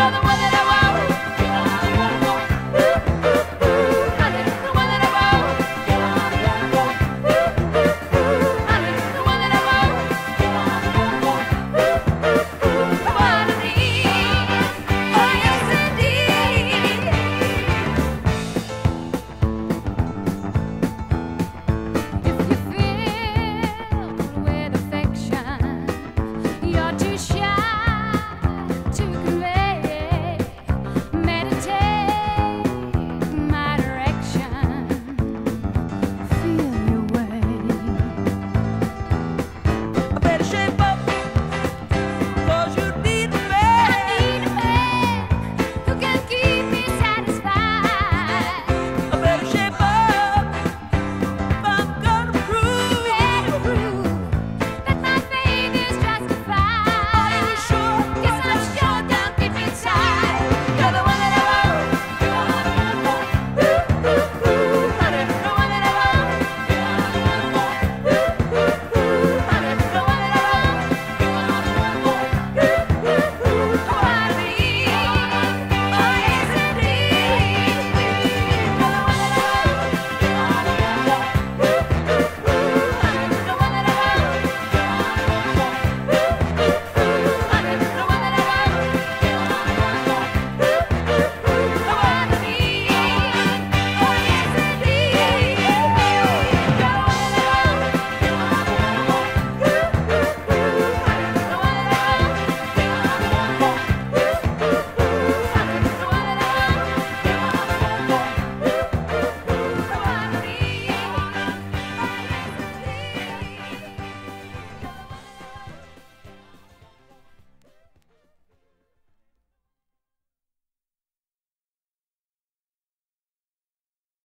you're the one that